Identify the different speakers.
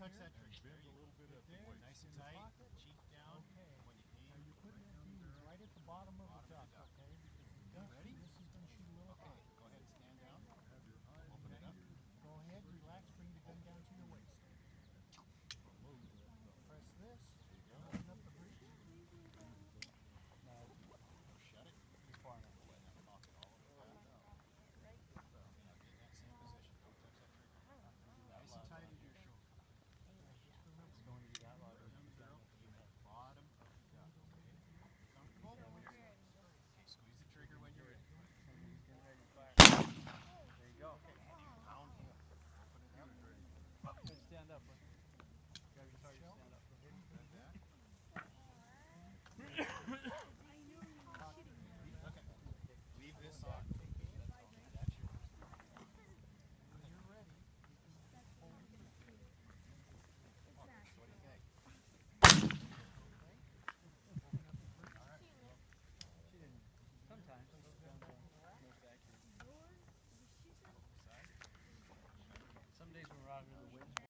Speaker 1: touch
Speaker 2: that tree.
Speaker 1: And bend a little
Speaker 2: go.
Speaker 1: bit at